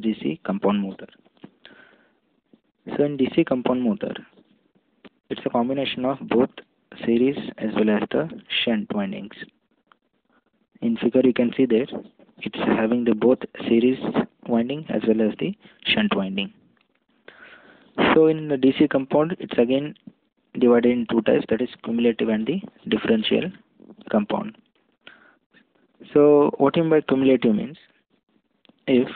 DC compound motor. So in DC compound motor, it's a combination of both series as well as the shunt windings. In figure you can see there, it's having the both series winding as well as the shunt winding. So in the DC compound, it's again divided in two types that is cumulative and the differential compound. So what I mean by cumulative means if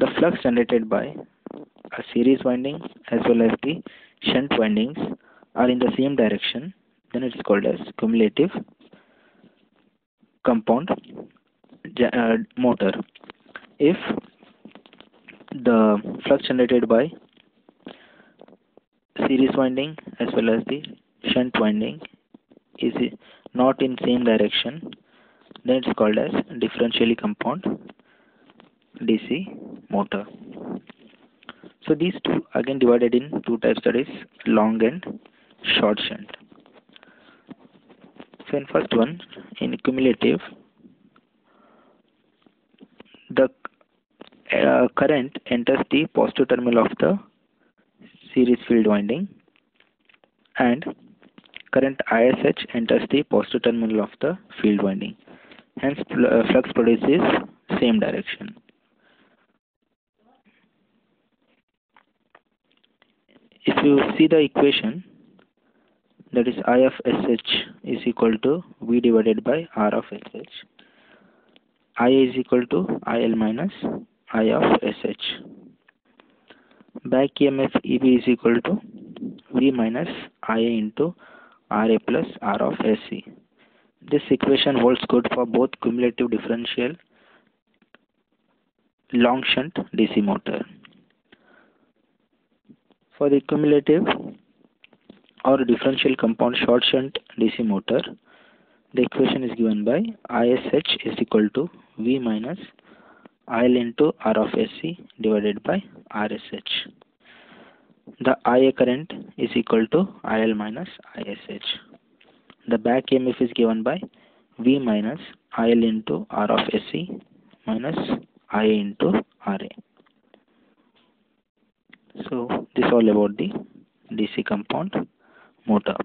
the flux generated by a series winding as well as the shunt windings are in the same direction then it is called as cumulative compound uh, motor. If the flux generated by series winding as well as the shunt winding is not in same direction then it's called as differentially compound DC motor. So these two again divided in two types that is long and short shunt. So in first one in cumulative the uh, current enters the positive terminal of the series field winding and current ISH enters the positive terminal of the field winding hence uh, flux produces same direction if you see the equation that is I of SH is equal to V divided by R of SH I is equal to IL minus I of SH back EMF EB is equal to V minus IA into RA plus R of SC this equation holds good for both cumulative differential long shunt DC motor. For the cumulative or differential compound short shunt DC motor, the equation is given by ISH is equal to V minus IL into R of SC divided by RSH. The IA current is equal to IL minus ISH the back EMF is given by V minus IL into R of SC minus IA into RA. So this is all about the DC compound motor.